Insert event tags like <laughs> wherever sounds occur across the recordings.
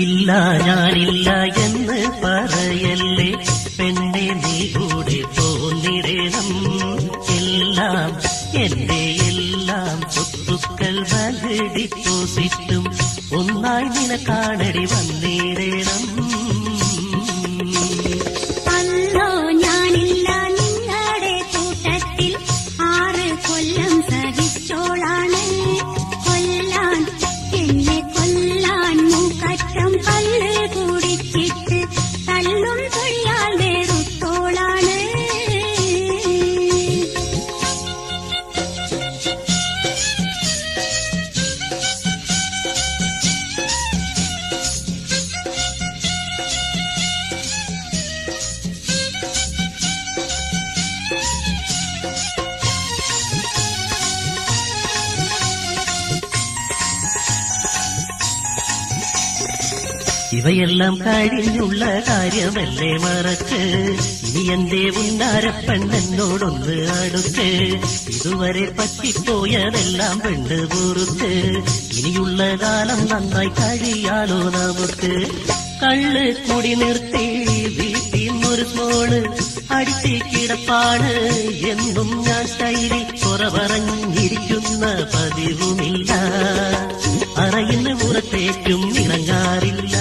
ഇല്ല ഞാനില്ല എന്ന് പറയല്ലേ? പെണ്ണെ നീ കൂടെ പോന്നിടണം. എല്ലാം എന്റെ എല്ലാം സ്വത്തുക്കൾ വാല്യൂ ഡിപ്പോസിറ്റും ഒന്നായി നിന കാണടി വന്നിടണം. ഇവയെല്ലാം കഴിഞ്ഞുള്ള കാര്യമല്ലേ മറക്ക് ഇനി എന്റെ ഉന്നാരപ്പെണ്ണെന്നോടൊന്ന് അടുക്ക് ഇതുവരെ പറ്റിപ്പോയതെല്ലാം പെണ്ണ് പൊറുത്ത് ഇനിയുള്ള കാലം നന്നായി കഴിയാലോ നമുക്ക് കള്ള് കൂടി നിർത്തി വീട്ടിൽ നിന്നൊരു സ്മോള് അടിച്ച് കിടപ്പാണ് എന്നും ഞാൻ തൈരി കുറവറഞ്ഞിരിക്കുന്ന പതിവുമില്ല. അറയിന്ന് പുറത്തേക്കും ഇണങ്ങാറില്ല.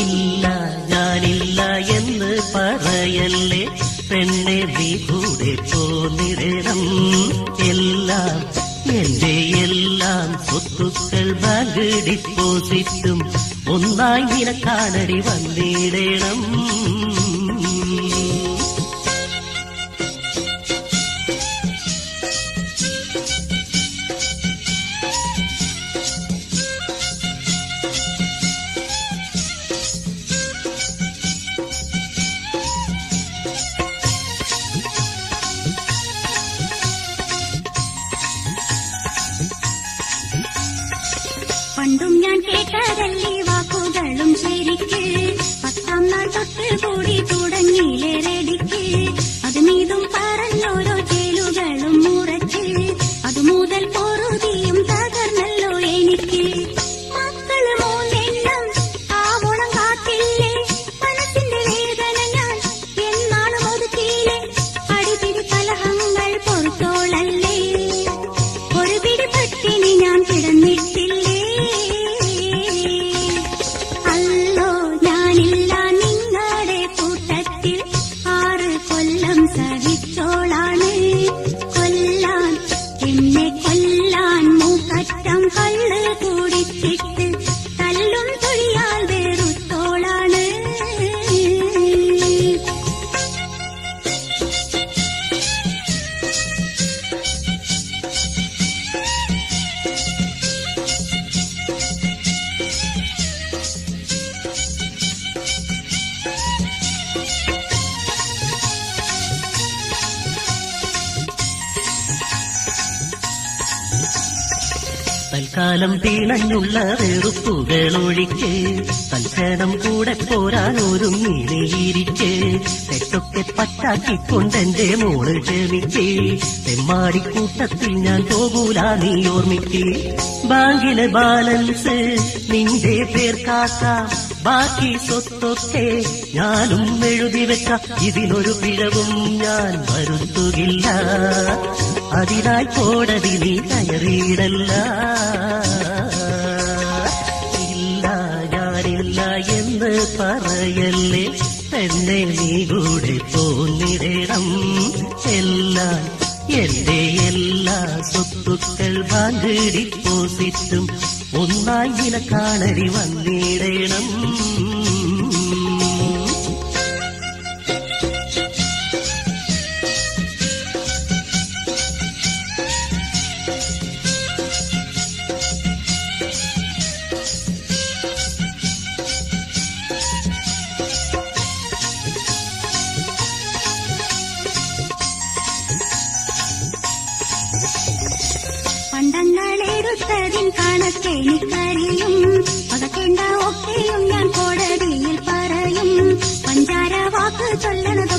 ഇല്ല ഞാനില്ല എന്ന് പറയല്ലേ? പെണ്ണെ നീ കൂടെ പോന്നിടണം. എല്ലാം എന്റെ എല്ലാം സ്വത്തുക്കൾ ബാങ്ക് ഡിപ്പോസിറ്റും ഒന്നായി നിനക്കാണടി വന്നിടണം Sí. <laughs> തെറ്റൊക്കെ കൊണ്ടെന്റെ മോൾ ക്ഷമിച്ചേ. തെമ്മാടി കൂട്ടത്തിൽ ഞാൻ പോകൂല നീ ഓർമ്മിക്കേ. ബാങ്കിലെ ബാലൻസ് നിന്റെ പേർ കാക്ക. ബാക്കി സ്വത്തൊക്കെ ഞാനും എഴുതി വെച്ച ഇതിനൊരു പിഴവും ഞാൻ വരുത്തുകില്ല. അതിനായി കോടതി നീ കയറിയിടല്ല. ഇല്ല ഞാനില്ല എന്ന് പറയല്ലേ. എന്നെ നീ കൂടെ പോന്നിടണം എല്ലാം എന്റെ എല്ലാ സ്വത്തുക്കൾ ബാങ്ക് ഡിപ്പോസിറ്റും ഒന്നായി നിനക്കാണടി വന്നിടണം കണക്കെനിക്കറിയും അതൊക്കെണ്ട ഒക്കെയും ഞാൻ കോടതിയിൽ പറയും. പഞ്ചാര വാക്ക് ചൊല്ലണതൊക്കെ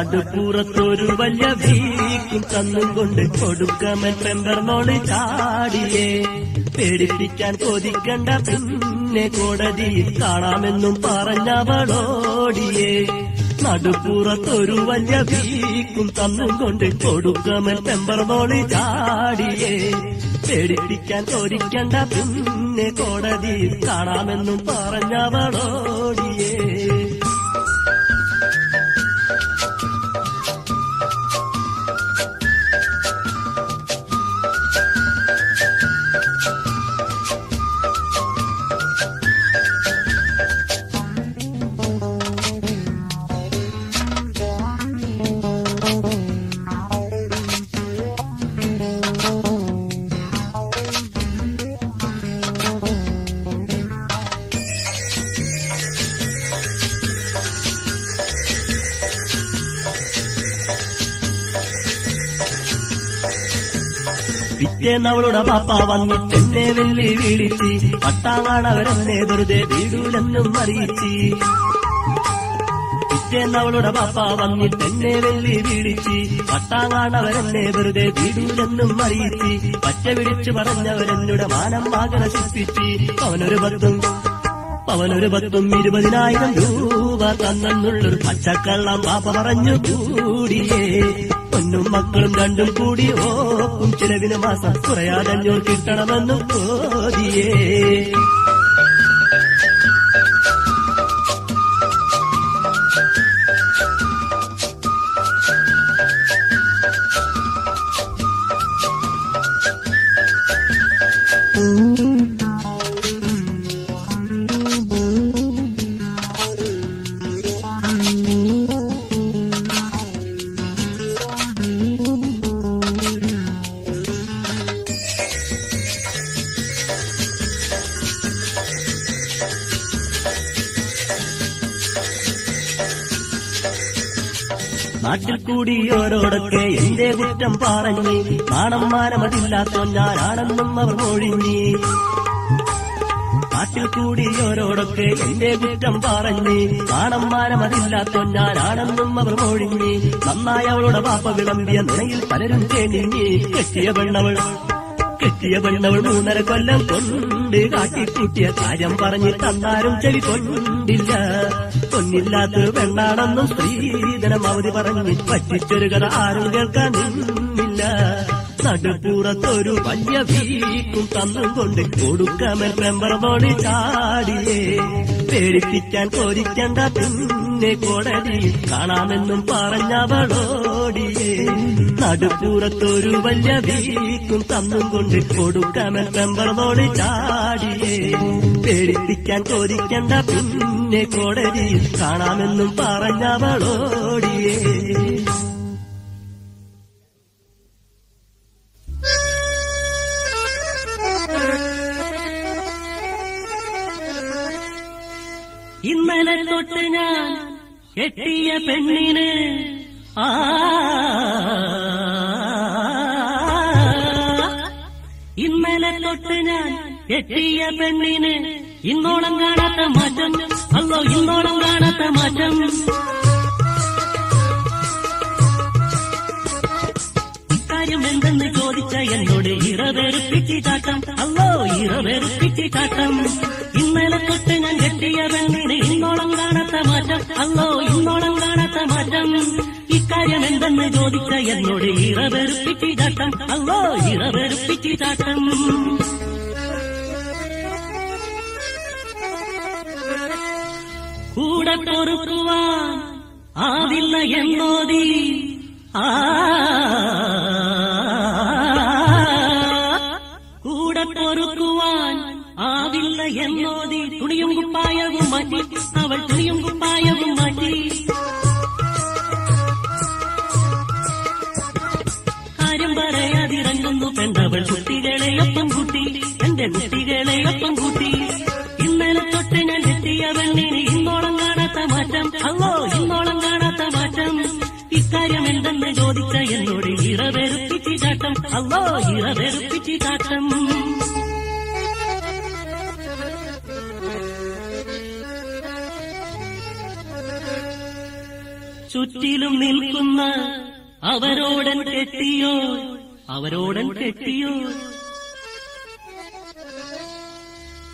അടുപ്പുറത്തൊരു വലിയ ഭീക്കും തന്നും കൊണ്ട് കൊടുക്കമൻ പെമ്പർന്നോൾ ചാടിയേ. പേടിപ്പിക്കാൻ കൊതിക്കണ്ട പിന്നെ കോടതിയിൽ കാണാമെന്നും പറഞ്ഞവളോടിയേ. നടുപ്പുറത്തൊരു വലിയ വീക്കും തന്നും കൊണ്ട് കൊടുക്കമൻ പെമ്പർന്നോൾ ചാടിയേ. പേടിപ്പിക്കാൻ കൊതിക്കണ്ട പിന്നെ കോടതിയിൽ കാണാമെന്നും പറഞ്ഞവളോടിയേ പിറ്റേന്നവളുടെ പാപ്പ വന്നു എന്നെ വെല്ലി വീടിച്ച് അവരെന്നെ വെറുതെ വീടൂലെന്നും അറിയിച്ച്. അവളുടെ പാപ്പ വന്നിട്ടെന്നെ വെല്ലി വീടിച്ച് പട്ടാങ്ങാണവരെന്നെ വെറുതെ വീടൂലെന്നും അറിയിച്ച്. പച്ച പിടിച്ചു പറഞ്ഞവരെന്നുടെ മാനം ആകെ ശിപ്പിച്ച് അവനൊരു പത്തും അവനൊരു പത്തും ഇരുപതിനായിരം രൂപ തന്നെന്നുള്ളൊരു പച്ചക്കള്ളം പാപ്പ പറഞ്ഞു കൂടിയേ. പൊന്നും മക്കളും രണ്ടും കൂടി ഓക്കും ചിലവിന് മാസം കുറയാതെ കിട്ടണമെന്നും നാട്ടിൽ കൂടിയോരോടൊക്കെ എന്റെ കുറ്റം പറഞ്ഞു നാണം മാനമതില്ലാത്തോ ഞാനാണെന്നും അവർ മൊഴിഞ്ഞ് നാട്ടിൽ കൂടിയോരോടൊക്കെ എന്റെ കുറ്റം പറഞ്ഞു നാണം മാനമതില്ലാത്തോ ഞാനാണെന്നും അവർ ഒഴിഞ്ഞി നന്നായി അവളുടെ പാപ്പ വിളമ്പിയ നിലയിൽ പലരും തേണിഞ്ഞ് കെട്ടിയ പെണ്ണവൾ കെട്ടിയ പെണ്ണവൾ മൂന്നര കൊല്ലം കൊണ്ട് കാട്ടിക്കൂട്ടിയ കാര്യം പറഞ്ഞ് തന്നാരും ചെവി കൊണ്ടില്ല പൊന്നില്ലാത്തൊരു പെണ്ണാണെന്നും സ്ത്രീധനം അവധി പറഞ്ഞ് പറ്റിച്ചൊരു കഥ ആരും കേൾക്കാൻ നിന്നില്ല. നടുപ്പുറത്തൊരു വലിയ വീക്കും തന്നും കൊണ്ട് കൊടുക്കാമൻ പ്രമ്പറമോടി ചാടിയേ. പേടിപ്പിക്കാൻ കോരിക്കണ്ട പിന്നെ കോടതി കാണാമെന്നും പറഞ്ഞവളോടിയേ. നടുപ്പുറത്തൊരു വലിയ വീക്കും തന്നും കൊണ്ട് കൊടുക്കാമൻ പ്രമ്പറമോടി ചാടിയേ. പേടിപ്പിക്കാൻ കോരിക്കണ്ട പിന്നെ കോടതി കാണാമെന്നും പറഞ്ഞവളോടിയേ. ഇന്നലെ തൊട്ട് ഞാൻ കെട്ടിയ പെണ്ണിന് ആ ഇന്നലെ തൊട്ട് ഞാൻ കെട്ടിയ പെണ്ണിന് ഇന്നോളം കാണാത്ത മാറ്റം. അല്ലോ ഇന്നോളം കാണാത്ത മാറ്റം. ഇക്കാര്യം എന്തെന്ന് ചോദിച്ച എന്നോട് ഇറവെറുപ്പിച്ച് കാട്ടം അല്ലോ ഇറവെറുപ്പിച്ച് കാട്ടം ഇന്നലെ തൊട്ട് ഞാൻ കെട്ടിയ പെണ്ണിന് ഇന്നോളം കാണാത്ത മാറ്റം. അല്ലോ ഇന്നോളം കാണാത്ത മാറ്റം. ഇക്കാര്യം എന്തെന്ന് ചോദിച്ച എന്നോട് ഇറവെറുപ്പിച്ച് കാട്ടം അല്ലോ ഇറവെറുപ്പിച്ച് കാട്ടം കൂടെ പൊറുക്കുവാൻ ആവില്ല എന്നോതി ആ കൂടെ പൊറുക്കുവാൻ ആവില്ല എന്നോതി തുണിയും കുപ്പായവും മാറ്റി അവൾ തുണിയും കുപ്പായവും മാറ്റി കണ്ടവൾ കുട്ടികളെ അപ്പം കുട്ടി. എന്റെ കുട്ടികളെ അപ്പം കുട്ടി. ഇന്നലെ തൊട്ട് ഞാൻ എത്തിയവൾ ഇനി ഇന്നോളം കാണാത്ത മാറ്റം. അല്ലോ ഇന്നോളം കാണാത്ത മാറ്റം. ഇക്കാര്യം എന്തെന്ന് ചോദിച്ച എന്നോട് ഇറവെറുപ്പിച്ച് കാട്ടം അല്ലോ ഇറവെറുപ്പിച്ച് കാട്ടം ചുറ്റിലും നിൽക്കുന്ന അവരോടൻ കെട്ടിയോ? അവരോടൻ കെട്ടിയോ?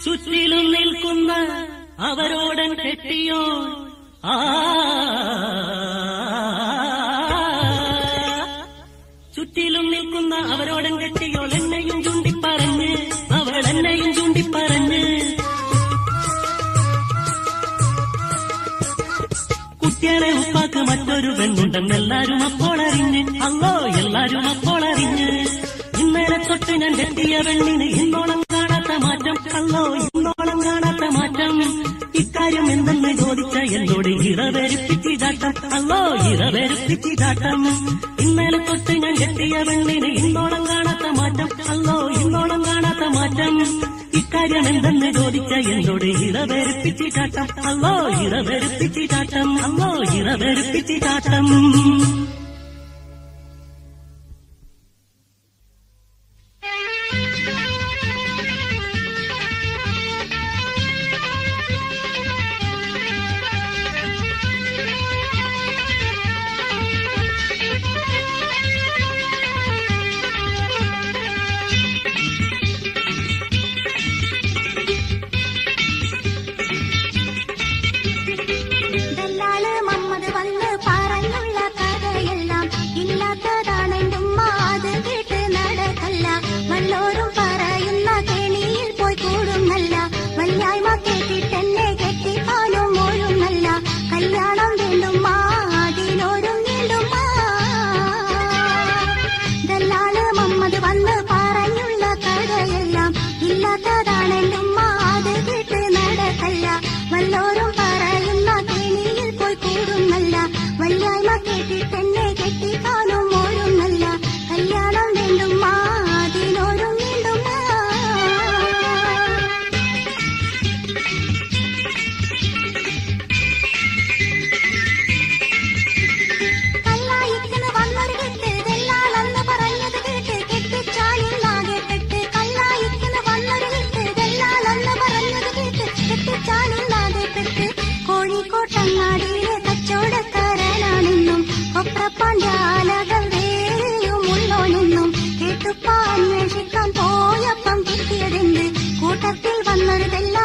ചുറ്റിലും നിൽക്കുന്ന അവരോടൻ കെട്ടിയോ? ആ. ചുറ്റിലും നിൽക്കുന്ന അവരോടൻ കെട്ടിയോ എന്നെയും ചൂണ്ടിപ്പറഞ്ഞ് അവൾ എന്നെയും ചൂണ്ടിപ്പറഞ്ഞ് നിനക്ക് മറ്റൊരു പെണ്ണുണ്ടെന്നെല്ലാരും അപ്പോൾ അറിഞ്ഞ്. അങ്ങോ എല്ലാരും അപ്പോൾ അറിഞ്ഞ്. ഇന്നലെ തൊട്ട് ഞാൻ എത്തിയ പെണ്ണിന് ഇന്നോളം കാണാത്ത മാറ്റം. അങ്ങോ ഇന്നോളം കാണാത്ത മാറ്റം. ഇക്കാര്യം എന്തെന്ന് ചോദിച്ച എന്നോട് ഇറവരുപ്പിച്ചിതാട്ടം അല്ലോ ഇറവരുപ്പിച്ചിതാട്ടം ഇന്നലെ തൊട്ട് ഞാൻ എത്തിയ പെണ്ണിന് ഇന്നോളം കാണാത്ത മാറ്റം. അങ്ങോ ഇന്നോളം കാണാത്ത മാറ്റം. ഇക്കാര്യം എന്തെന്ന് ചോദിച്ച എന്നോട് ഇറവരുപ്പിച്ചിട്ടാട്ടം അല്ലോ ഇറവരുപ്പിച്ചിട്ടാട്ടം അല്ലോ ഇറവരുപ്പിച്ചിട്ടാട്ടം まるで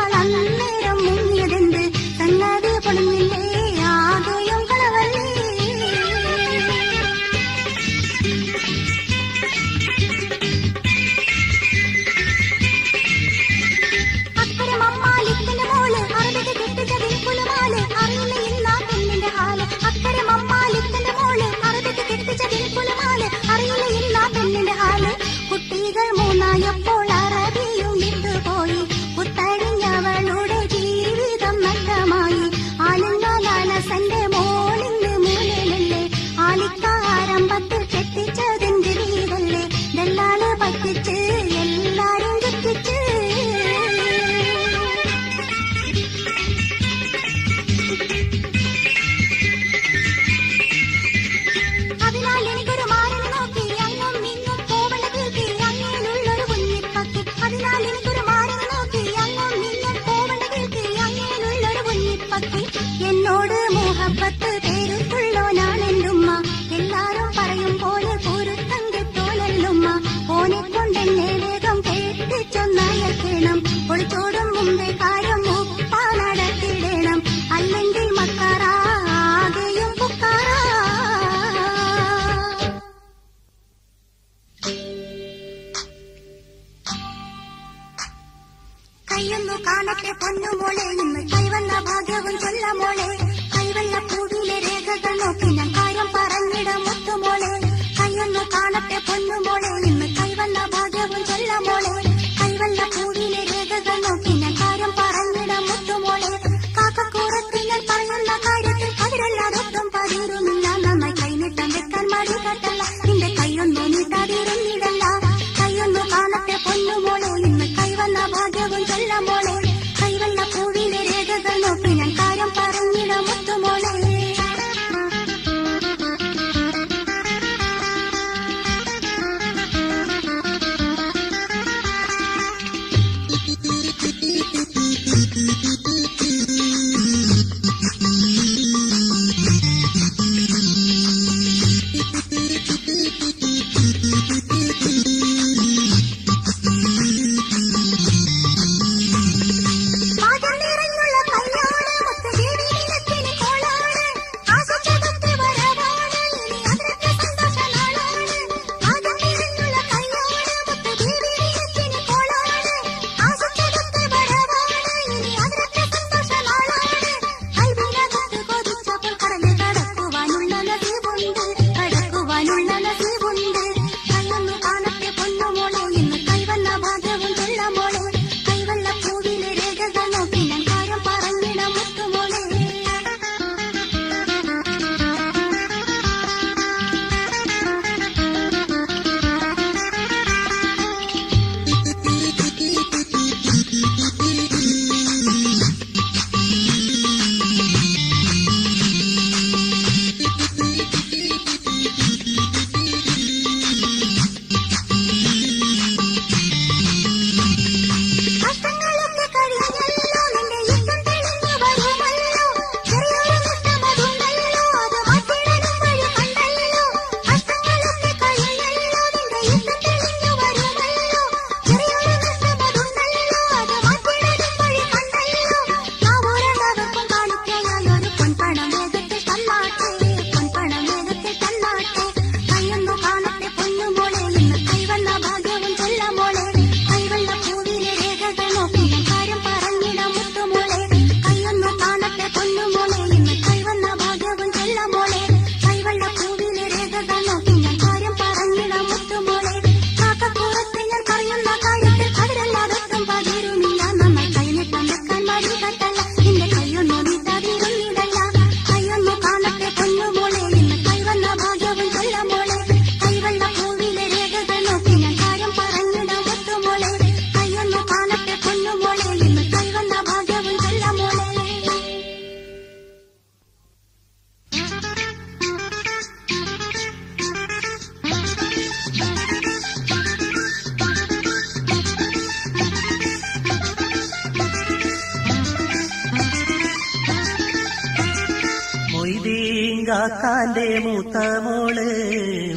മുയിതീങ്കാക്കാന്റെ മൂത്ത മോൾ.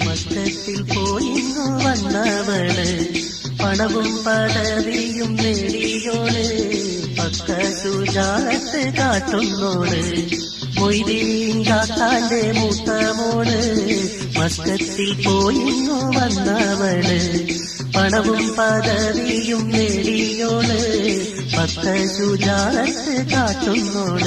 മക്കത്തിൽ പോയിന്നു വന്നവൾ. പണവും പദവിയും നേടിയോൾ. പക്ക സുജാത്ത് കാട്ടുന്നോൾ. മൊയ്തീങ്കാക്കാന്റെ മൂത്ത മോൾ. മക്കത്തിൽ പോയിന്നു വന്നവൾ. പണവും പദവിയും നേടിയോൾ. പക്ക സുജാത്ത് കാട്ടുന്നോൾ.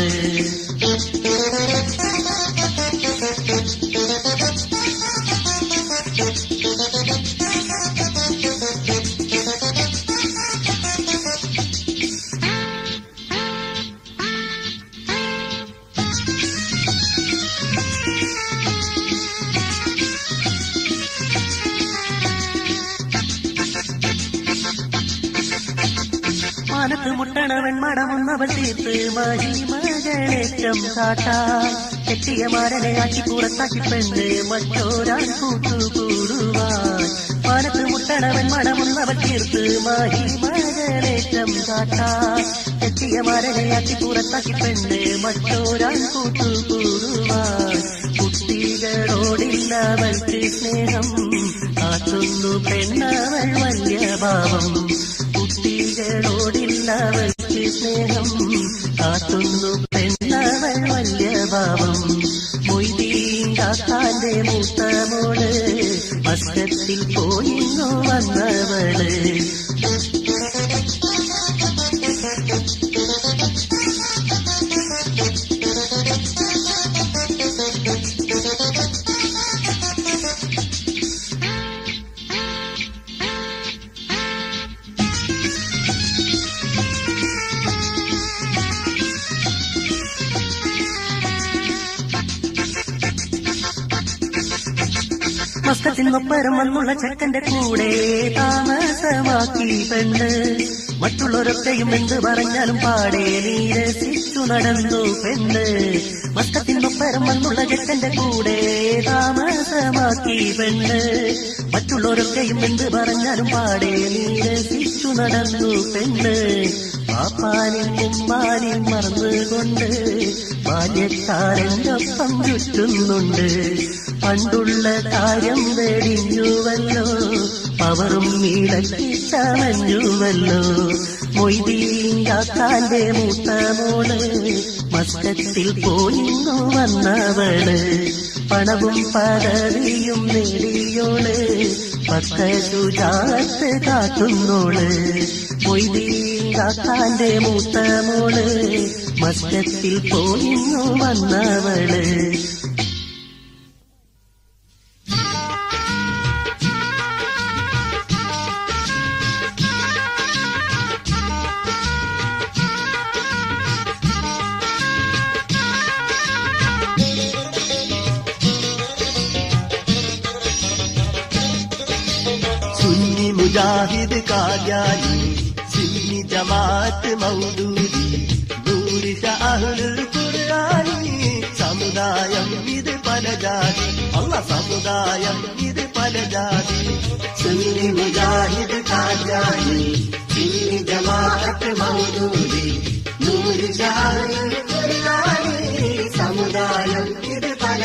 മടമുന്നവൾ തീർത്ത് മഹിമകളേറ്റം കാട്ടാ. കെട്ടിയ മാരനെ ആക്കി പുറത്താക്കി പെണ്ണ് മറ്റോരാൾ കൂട്ടുകൂടുവാൻ. മാനത്ത് മുട്ടണവൻ മടമുന്നവൾ തീർത്ത് മഹിമകളേറ്റം കാട്ടാ. കെട്ടിയ മാരനെ ആക്കി പുറത്താക്കി പെണ്ണ് മറ്റോരാൾ കൂട്ടുകൂടുവാൻ. കുട്ടികളോടില്ലവൾക്ക് സ്നേഹം കാത്തുന്നു പെണ്ണവൾ വലിയ ഭാവം കുട്ടികളോടില്ലവൾക്ക് സ്നേഹം കാത്തുന്നു പെണ്ണവൾ വലിയ ഭാവം മൊയ്തീങ്കാക്കാന്റെ മൂത്ത മോൾ മസ്കത്തിൽ പോയിന്നു വന്നവൾ. വന്നുള്ള ചെക്കന്റെ കൂടെ താമസമാക്കി പെണ്ണ്. മറ്റുള്ളവരൊക്കെയും എന്ത് പറഞ്ഞാലും പാടെ നീരസിച്ചു നടന്നു പെണ്ണ്. മക്കത്തിനൊപ്പരം വന്നുള്ള ചെക്കന്റെ കൂടെ താമസമാക്കി പെണ്ണ്. മറ്റുള്ളവരൊക്കെയും എന്ത് പറഞ്ഞാലും പാടെ നീരസിച്ചു നടന്നു പെണ്ണ്. പാപ്പാനും ഉമ്മാനും മറന്നുകൊണ്ട് ബാല്യക്കാരന്റെ ഒപ്പം ചുറ്റുന്നുണ്ട്. പണ്ടുള്ള കാര്യം വെടിഞ്ഞുവല്ലോ. പവറും നീളക്കിട്ടമഞ്ഞുവല്ലോ മൊയ്തീങ്കാക്കാന്റെ മൂത്ത മോൾ മസ്കത്തിൽ പോയിന്നു വന്നവൾ. പണവും പദവിയും നേടിയോൾ പക്ക കാത്തുന്നോൾ. മൊയ്തീങ്കാക്കാന്റെ മൂത്ത മോൾ മസ്കത്തിൽ പോയിന്നു വന്നവൾ. മുജാഹിദ് കാര്യാലി സുന്നി ജമാഅത്ത് മൗദൂദി നൂറിഷ അഹ്ലുൽ ഖുർആനി സമുദായം ഇത് പല ജാതി അല്ല സമുദായം ഇത് പല ജാതി സുന്നി മുജാഹിദ് കാര്യാലി സുന്നി ജമാഅത്ത് മൗദൂദി നൂറിഷ അഹ്ലുൽ ഖുർആനി സമുദായം ഇത് പല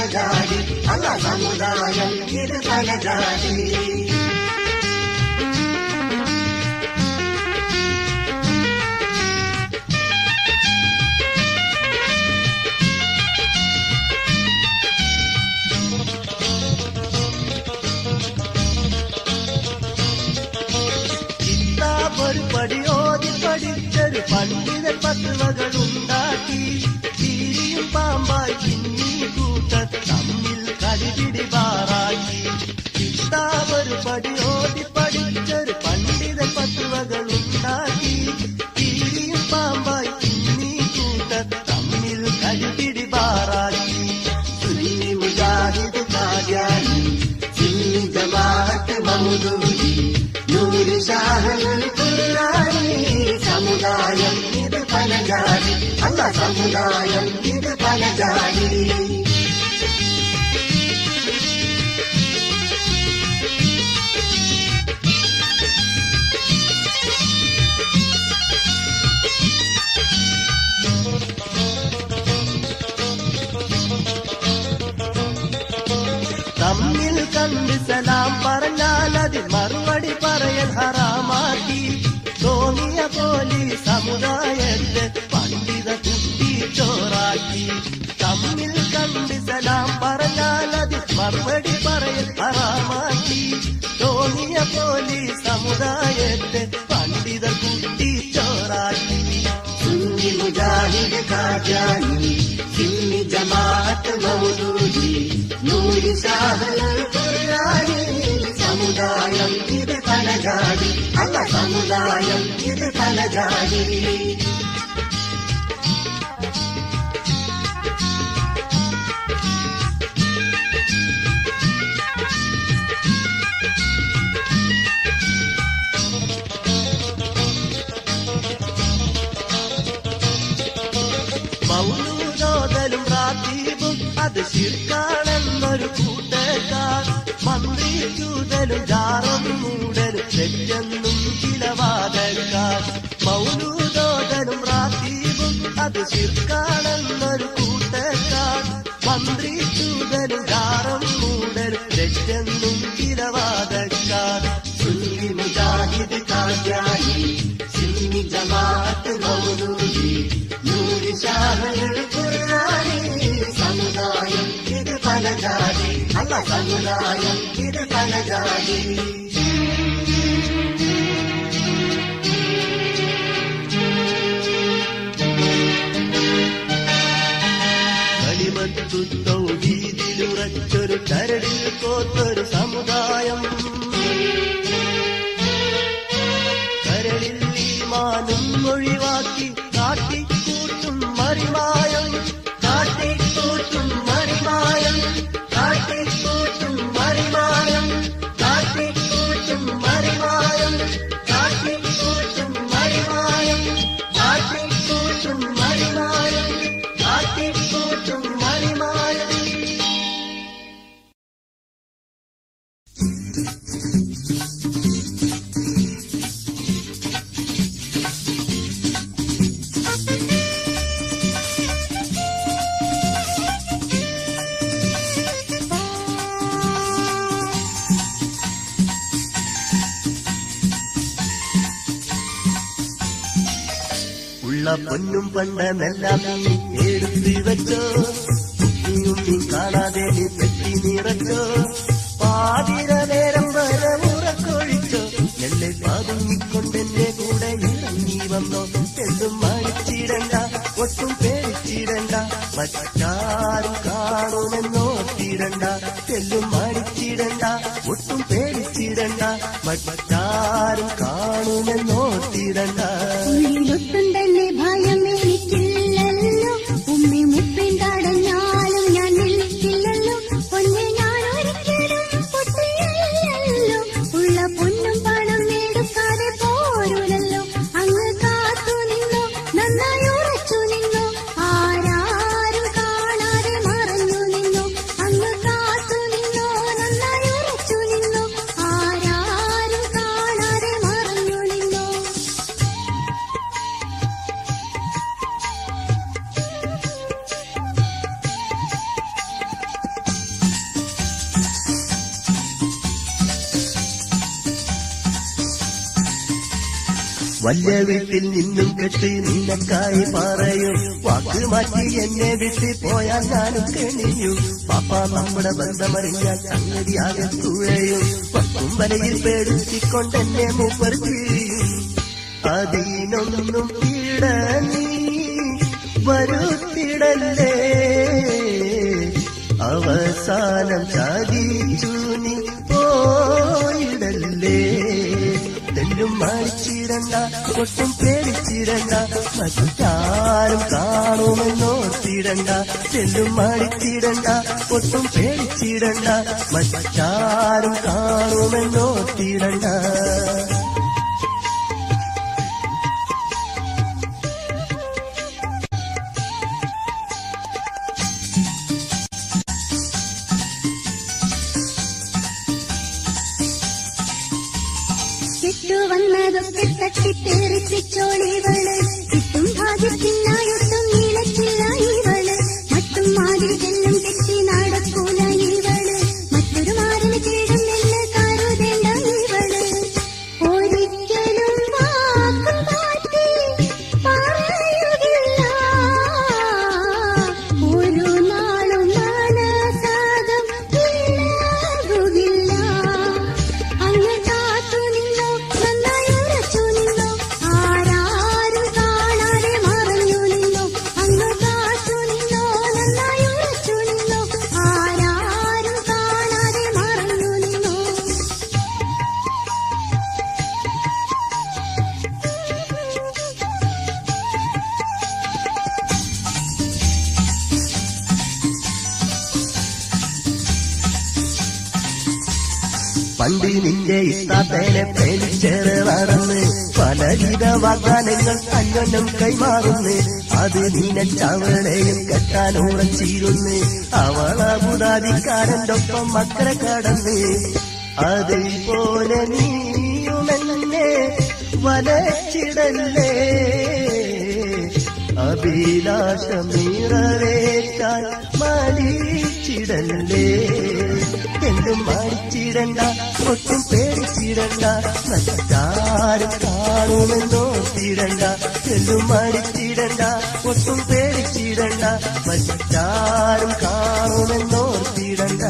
സുന്നി മുജാഹിദ് കാജാനി സിന്നി ജമാഅത്ത് മൗദൂദി നൂരി ഷാഹുൽ ഖുർആനി സമുദായം ഇത് തലജാതി അല്ല സമുദായം ഇത് അത് ശിർക്കാണെന്നൊരു കൂട്ടക്കാർ മന്ത്രി ചൂതലും ജാറും മൂടലും തെറ്റെന്നും ചില വാദക്കാർ റാത്തീവും അത് തീർക്കാണെന്നൊരു കൂട്ടക്കാർ മന്ത്രി ചൂതലും ജാറും മൂടലും തെറ്റെന്നും ചില വാദക്കാർ. സുന്നി മുജാഹിദ് കാജായി സിന്നി ജമാഅത്ത് മൗലൂദി നൂരി ഷാഹുൽ അല്ല സമുദായം കരടിൽ കോത്തൊരു സമുദായം. പൊന്നും എടുത്തി വെച്ചോ നമ്മുടെ ബന്ധമറിയാൻ സംഗതിയാകെ തുഴയും വലയിൽ പേടിച്ചിക്കൊണ്ടെന്നെ മൂപ്പർ ചെയ്യും അതിനൊന്നും ഇട നീ വരുത്തിടല്ലേ. അവസാനം ചാതിച്ചു നീ പോയിടല്ലേ. തെല്ലും മാറിച്ചിരണ്ട ഒട്ടും പേടിച്ചിടണ്ട മറ്റാരും കാണുമെന്നോർത്തിടണ്ട ചെല്ലും മടിച്ചിടണ്ട ഒട്ടും പേടിച്ചിടണ്ട മറ്റാരും കാണുമെന്നോർത്തിടണ്ട കെട്ടുവന്നതൊക്കെ തട്ടിത്തേറിപ്പിച്ചോളിവൾ കിട്ടും വാഗ്ദാനങ്ങൾ അന്യോന്യം കൈമാറുന്നേ. അത് നീനച്ചവളെയും കെട്ടാൻ ഉറച്ചിരുന്ന് അവളബുദാദിക്കാരന്റെ ഒപ്പം മക്കളെ അതിൽ പോലെ നീയുമെന്നെ വലച്ചിടല്ലേ. അഭിലാഷം നിറവേറ്റാൻ മടിച്ചിടല്ലേ. എന്തും മടിച്ചിടണ്ട ഒട്ടും പേടിച്ചിടണ്ട മറ്റാരും കാണുമെന്നോർത്തിടണ്ട എന്തും മടിച്ചിടണ്ട ഒട്ടും പേടിച്ചിടണ്ട മറ്റാരും കാണുമെന്നോർത്തിടണ്ട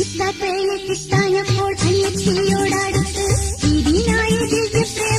ഇത്തത്തേയെ കിട്ടാഞ്ഞപ്പോൾ അനിയത്തിയോടടുത്ത് दिल के प्रेम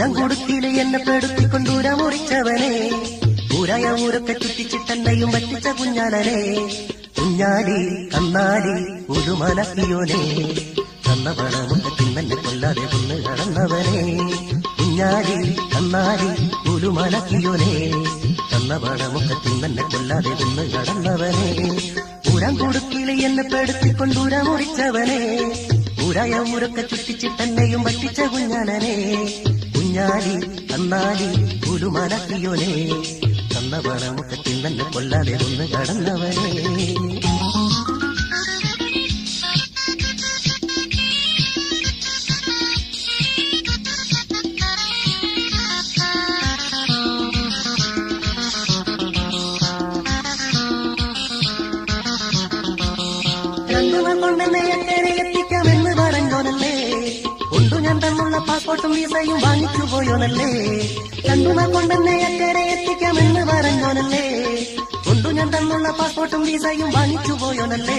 ഉരം കൊടുത്തിന് എന്നെ പെടുത്തിക്കൊണ്ട് ഉര മുറിച്ചവനെ. ഉരയ ഉരക്കെ ചുറ്റിച്ചിട്ടെന്നെയും പറ്റിച്ച കുഞ്ഞാലനെ കുഞ്ഞാലി കന്നാലി ഒരു മനസ്സിയോനെ തന്ന കൊണ്ടെന്നെ എങ്ങനെ എത്തിക്കാമെന്ന് പറഞ്ഞോനല്ലേ? കൊണ്ടു ഞാൻ തന്നുള്ള പാസ്പോർട്ടും വിസയും വാങ്ങിച്ചു പോയോനല്ലേ? രണ്ടുകൾ കൊണ്ടെന്നെ എങ്ങനെ എത്തിക്കാമെന്ന് പറഞ്ഞോനല്ലേ? കൊണ്ടു ഞാൻ തന്നുള്ള പാസ്പോർട്ടും വിസയും വാങ്ങിച്ചു പോയോനല്ലേ?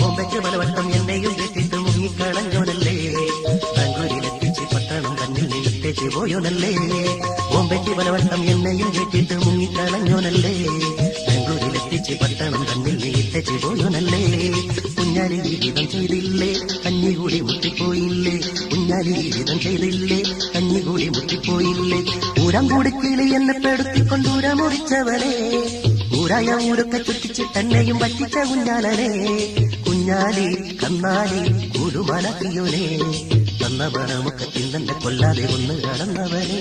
ബോംബെക്ക് പലവട്ടം എന്നെയും കെട്ടിട്ട് മുങ്ങിക്കളഞ്ഞോനല്ലേ? ബാംഗ്ലൂരിലെത്തിച്ച് പട്ടണം തന്നിൽ നിന്നെത്തിച്ച് പോയോനല്ലേ? ബോംബെക്ക് പലവട്ടം എന്നെയും കെട്ടിട്ട് മുങ്ങിക്കളഞ്ഞോനല്ലേ? ബാംഗ്ലൂരിലെത്തിച്ച് പട്ടണം തന്നിൽ നീത്ത പോയോനല്ലേ കുഞ്ഞാലി ജീവിതം ചെയ്തില്ലേ? കഞ്ഞികൂടി മുട്ടിപ്പോയില്ലേ? കുഞ്ഞാലി ജീവിതം ചെയ്തില്ലേ? കഞ്ഞികൂടി മുട്ടിപ്പോയില്ലേ? ഊരം കൊടുക്കിൽ എന്നെ പെടുത്തിക്കൊണ്ട് ഊരായ ഊരൊക്കെ ചുറ്റിച്ച് തന്നെയും പറ്റിച്ച കുഞ്ഞാലനെ. കുഞ്ഞാലി കന്നാലി കുരുമലക്കിയോനെ തന്ന പണമുഖത്തിൽ തന്നെ കൊല്ലാതെ ഒന്ന് കടന്നവനെ.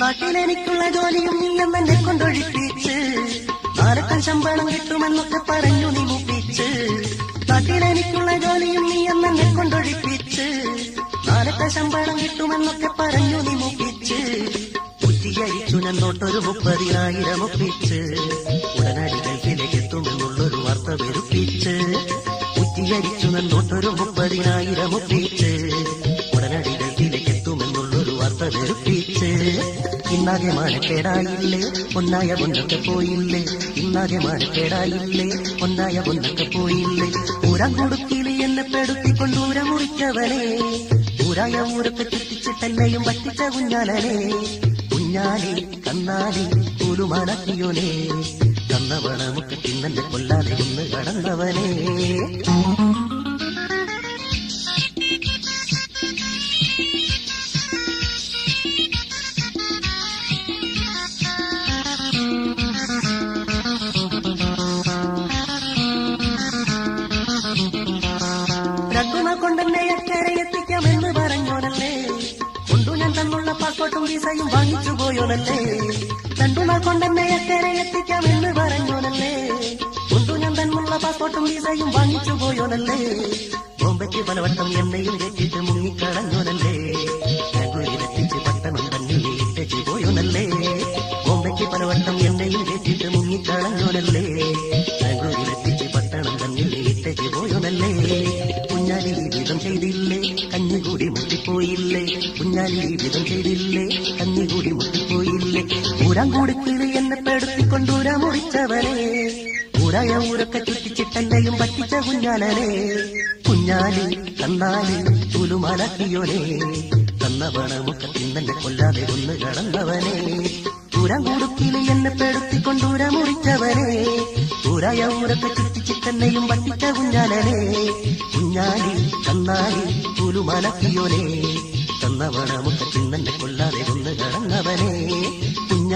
നാട്ടിലെനിക്കുള്ള ജോലിയും നീ എന്നെ കൊണ്ടൊഴിപ്പിച്ച്. നാലക്കം ശമ്പളം കിട്ടുമെന്നൊക്കെ പറഞ്ഞു നീ മുപ്പിച്ച് നാട്ടിലെനിക്കുള്ള ജോലിയും നീ എന്നെ കൊണ്ടൊഴിപ്പിച്ച്. നാലക്കം ശമ്പളം കിട്ടുമെന്നൊക്കെ പറഞ്ഞു നീ മുപ്പിച്ച് കുറ്റിയരിച്ചു നിന്നോട്ടൊരു മുപ്പതിനായിരം ഒപ്പിച്ച്. ഉടനടി ഗൾഫിലേക്ക് എത്തുമെന്നുള്ളൊരു വാർത്ത വെറുപ്പിച്ച്. കുറ്റിയരിച്ചു നിന്നോട്ടൊരു മുപ്പതിനായിരം ഒപ്പിച്ച്. ഉടനടി ഗൾഫിലേക്ക് എത്തുമെന്നുള്ളൊരു വാർത്ത ഇന്നാകെ മാനക്കേടായില്ലേ? ഒന്നായ ഒന്നൊക്കെ പോയില്ലേ? ഇന്നാകെ മഴക്കേടായില്ലേ ഒന്നായ ഒന്നൊക്കെ പോയില്ലേ? ഊരാൻ കൊടുക്കിൽ എന്നെ പെടുത്തിക്കൊണ്ട് ഊര മുറിച്ചവനെ ഊരായ ഊരൊക്കെ ചുറ്റിച്ചിട്ടെന്നെയും പറ്റിച്ച കുഞ്ഞാലനെ കുഞ്ഞാലി കന്നാലി കൂലുമാനത്തിയോനെ കന്നവണമൊക്കെ തിന്നെ കൊല്ലാതെ ഒന്ന് കടന്നവനെ. വിസയും വാങ്ങിച്ചു പോയോനല്ലേ രണ്ടുമ കൊണ്ടെന്നെ അക്കരെ എത്തിക്കാമെന്ന് പറഞ്ഞോനല്ലേ കൊണ്ടു ഞാൻ തന്നുള്ള പാസ്പോർട്ടും വിസയും വാങ്ങിച്ചു പോയോനല്ലേ ബോംബയ്ക്ക് പലവട്ടം എന്നെയും കെട്ടിട്ട് മുങ്ങിക്കളഞ്ഞോനല്ലേ ബാംഗ്ലൂരിലെത്തിച്ച് പട്ടണം തന്നെ പട്ടണം മുട്ടിപ്പോയില്ലേ? കുഞ്ഞാലി വിധം ചെയ്തില്ലേ? ഊരാൻ കൊടുക്കിൽ എന്നെ പെടുത്തിക്കൊണ്ടൂരാ മുറിച്ചവനെ. ഊരായ ഊരൊക്കെ ചുറ്റിച്ചിട്ടെന്നെയും പറ്റിച്ച കുഞ്ഞാലനെ കുഞ്ഞാലി കണ്ണാലി തുലുമലക്കിയോനെ തന്നവണമൊക്കെ തിന്നെ കൊല്ലാതെ ഒന്ന് കടന്നവനെ. ഉരം കൂടുക്കിളി എന്നെ പെടുത്തിക്കൊണ്ടൂര മുറിച്ചവനെ. ഊരായ ഊരൊക്കെ ചുറ്റിച്ചിട്ടെന്നെയും പറ്റിച്ച കുഞ്ഞാലനെ കുഞ്ഞാലി കണ്ണാലി തുലുമലക്കിയോനെ തന്നവണമൊക്കെ തിന്നെ കൊല്ലാതെ ഒന്ന് കടന്നവനെ.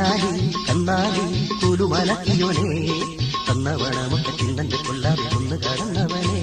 കുഞ്ഞാലി കന്നാലി കുലുമലക്കിയോനെ തന്നവണമൊക്കെ ചിന്തന്റെ കൊല്ലാതെ ഒന്ന് കടന്നവനെ